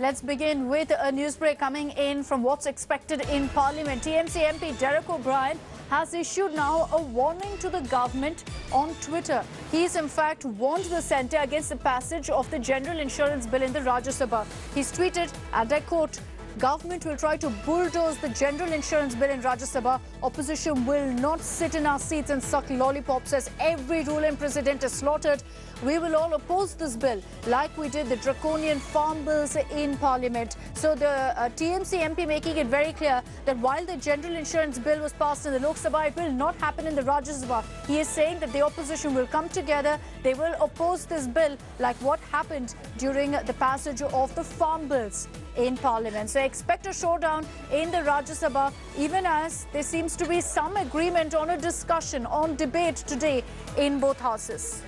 Let's begin with a news break coming in from what's expected in Parliament. TMC MP Derek O'Brien has issued now a warning to the government on Twitter. He's in fact warned the centre against the passage of the general insurance bill in the Rajya Sabha. He's tweeted, and I quote, Government will try to bulldoze the general insurance bill in Rajya Sabha. Opposition will not sit in our seats and suck lollipops as every ruling president is slaughtered. We will all oppose this bill like we did the draconian farm bills in Parliament. So the uh, TMC MP making it very clear that while the general insurance bill was passed in the Lok Sabha, it will not happen in the Rajya Sabha. He is saying that the opposition will come together. They will oppose this bill like what happened during the passage of the farm bills in Parliament. So expect a showdown in the Rajya Sabha, even as there seems to be some agreement on a discussion, on debate today in both houses.